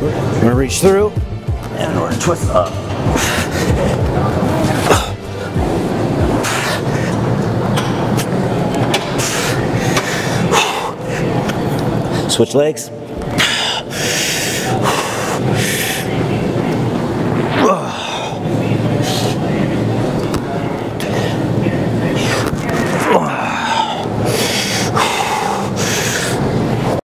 I'm gonna reach through and we're gonna twist up. Switch legs.